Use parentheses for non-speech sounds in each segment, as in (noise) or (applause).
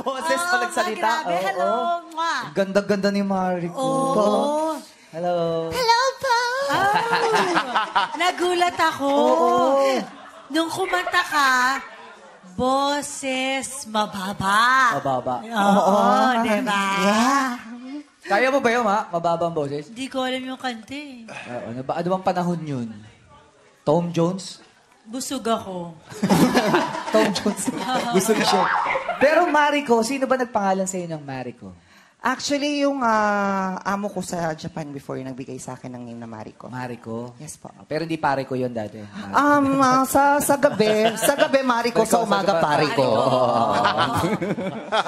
boses pa Oo, nagsalita. grabe. Oo. Hello. Mwah. Ganda-ganda ni Marico. Oo. Hello. Hello po! (laughs) Nagulat ako. Nung kumanta ka, boses mababa. Mababa. Oo, di ba? Kaya mo ba yun, ha? Mababa ang boses? Hindi ko alam yung kanta eh. Oo. Ano ba? Ano bang panahon yun? Tom Jones? Busog ako. (laughs) Tom Jones. (laughs) Ko siya. Pero Marico, sino ba nagpangalan sa'yo ng Marico? Actually, yung ah, amo ko sa Japan before yung nagbigay sa akin ng name na Mariko. Marico? Yes po. Pero hindi pare ko yun dati. Um, ah, sa sa gabi, sa gabi Mariko, sa umaga gabi, Pariko. (laughs)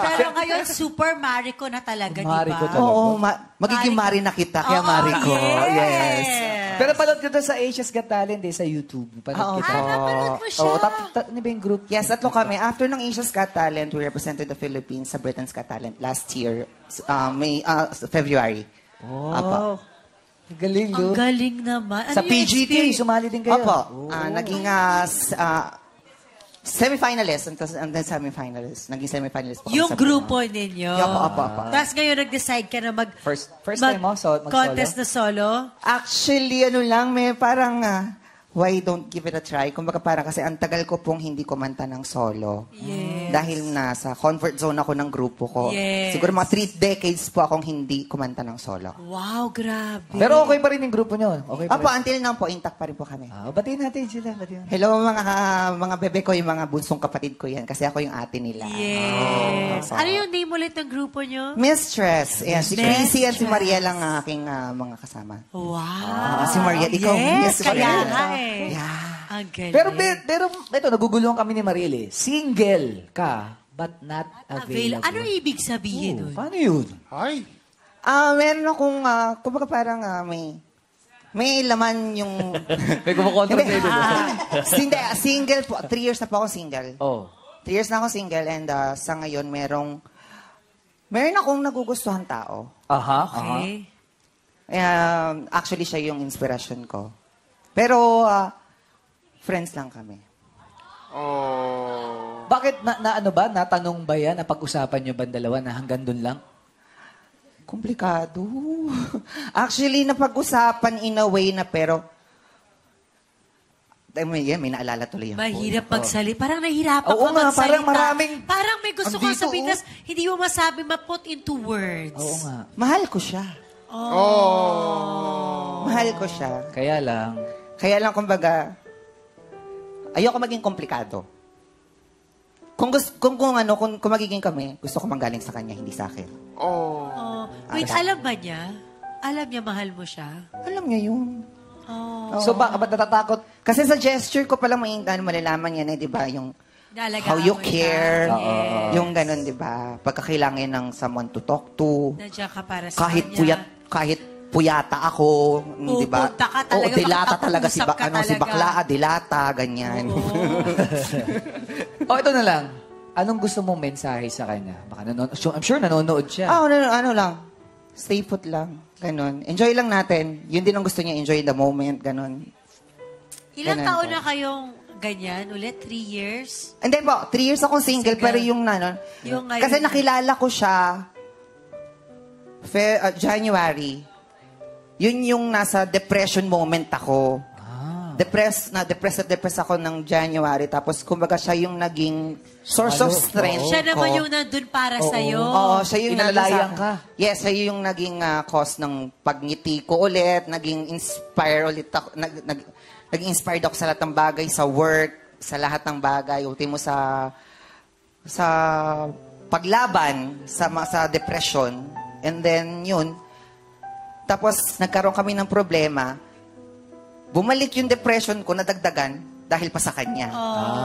Pero ngayon, super Mariko na talaga, di ba? Mariko talaga. Oo, ma- magiging Mariko. Mari na kita, kaya Oo, Mariko. yes. Pero panood ko doon sa Asia's Got Talent eh, sa YouTube. Panood Oo. kita. Ah, napanood mo siya. Oo, tap, tap, ano ba yung group? Yes, tatlo kami. After ng Asia's Got Talent, we represented the Philippines sa Britain's Got Talent last year, uh, May, uh, February. Apa. Oh. Galing, Ang no? galing naman. Ano Sa yung PGT, experience? sumali din kayo. Opo. Ah, naging uh, s- ah, semi-finalist. And, tas- and then semi-finalist. Naging semi-finalist po. kami Yung sa- grupo ninyo. Opo, opo, opo. Tapos ngayon nag-decide ka na mag... First- first mag- time mo, so- mag-solo? Contest na solo? Actually, ano lang, may parang, ah, why don't give it a try? Kumbaga parang kasi ang tagal ko pong hindi kumanta ng solo. Yes. Dahil nasa comfort zone ako ng grupo ko. Yes. Siguro mga three decades po akong hindi kumanta ng solo. Wow, grabe. Pero okay pa rin yung grupo nyo. Okay pa Opo, rin. until now po, intact pa rin po kami. Ah, batiin natin sila. Batiin. Hello mga mga bebe ko, yung mga bunsong kapatid ko yan. Kasi ako yung ate nila. Yes. Oo. Ano yung name ulit ng grupo nyo? Mistress. Ayan, si. Chrissy at si Maria lang ang aking ah, mga kasama. Wow. Ah, si Maria, ikaw, Yes, yes, si kaya Maria. nga eh. Yeah. Ang galing. Pero, pero, pero, ito, naguguluhan kami ni Mariel eh. Single ka, but not Avail- available. ano ibig sabihin nun? Paano yun? Ay. Ah, meron akong, ah, kumbaga parang ah, may, may laman yung... (laughs) May kumukontra Hindi, sa'yo, di ba? ah, hindi, single po. Three years na po ako single. Oh. Three years na ako single and ah, sa ngayon merong, meron akong nagugustuhan tao. Aha, aha. Okay. Um, actually, siya yung inspiration ko. Pero, ah, friends lang kami. Oh. Bakit, na, na ano ba, natanong ba yan, napag-usapan nyo ba ang dalawa na hanggang doon lang? Komplikado. (laughs) Actually, napag-usapan in a way na pero, Ay, may, may naalala tuloy yan. Mahirap magsalita. Parang nahihirapan Oo ka nga, magsalita. parang maraming- Parang may gusto kang Andito, sabihin, oh. tas hindi mo masabi ma-put into words. Oo nga. Mahal ko siya. Oh. Mahal ko siya. Kaya lang, Kaya lang, kumbaga, ayoko maging komplikado. Kung, gusto, kung, kung, ano, kung, kung magiging kami, gusto ko manggaling sa kanya, hindi sa akin. Oh. Oh. Wait, alam ba niya? Alam niya mahal mo siya? Alam niya yun. Oh. so ba, ba't natatakot? Kasi sa gesture ko palang may ano, malalaman niya na, di ba, yung Naalagaan how you care, Yes. yung ganun, di ba? Pagkakailangan ng someone to talk to, Nandiyan ka para sa kahit kanya. puyat, kahit puyata ako, di ba? Pupunta ka talaga, Oo, dilata talaga si, ba, ka ano, si talaga. bakla, ah, dilata, ganyan. O, (laughs) ito na lang. Anong gusto mong mensahe sa kanya? Baka nanon so, I'm sure nanonood siya. Ah, ano, ano lang. Stay put lang. Ganon. Enjoy lang natin. Yun din ang gusto niya, enjoy the moment. Ganon. Ilang Ganun taon po. na kayong ganyan? Ulit? Three years? And then po, three years akong single, Single. pero yung ano, Yung ngayon kasi na- nakilala ko siya Fe, uh, January. Yun yung nasa depression moment ako. Ah. Depressed, na depressed at depressed ako ng January. Tapos, kumbaga, siya yung naging source of strength Siya naman ko. yung nandun para sa'yo. Oo, siya yung nandun ka. Yes, siya yung naging ah, cause ng pagngiti ko ulit, naging inspire ulit ako, nag, nag, naging inspired ako sa lahat ng bagay, sa work, sa lahat ng bagay, ultimo sa sa paglaban sa ma- sa depression. And then yun, tapos nagkaroon kami ng problema. Bumalik yung depression ko nadagdagan dahil pa sa kanya.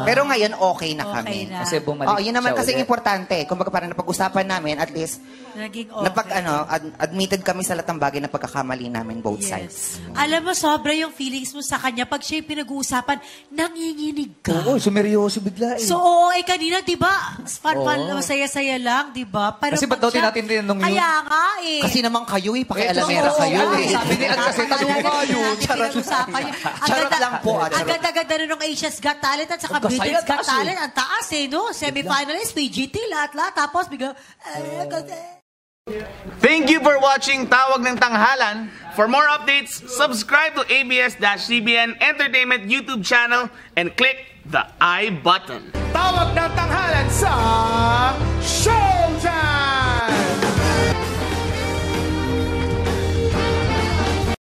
Pero ngayon okay na Okay kami. na. Kasi bumalik Oh, yun naman siya kasi ulit. importante. Kumbaga parang napag-usapan namin, at least, Naging okay. napag, ano, ad- admitted kami sa lahat ng bagay na pagkakamali namin, both sides. Alam mo, sobra yung feelings mo sa kanya. Pag siya yung pinag-uusapan, nanginginig ka. Oo, sumeryoso bigla eh. So, oo, eh, kanina, di ba? Fun, fun, Oo. masaya-saya lang, di ba? Pero Kasi pag ba't daw siya- tinatin tinanong yun? Kaya nga, eh. Kasi naman kayo eh, pakialamera Oo, kayo oo, eh. Sabi ni Ann kasi, yun. Ang Charot ganda- lang po, ah, charot. Ganda-ganda na nung nung Asia's Got Talent at saka kasaya, Britain's Got taas eh. Talent. Ang taas eh, no? Semi-finalist, PGT, lahat-lahat. Tapos bigla, eh, kasi... Thank you for watching Tawag ng Tanghalan. For more updates, subscribe to ABS-CBN Entertainment YouTube channel and click the I button. Tawag ng tanghalan sa show!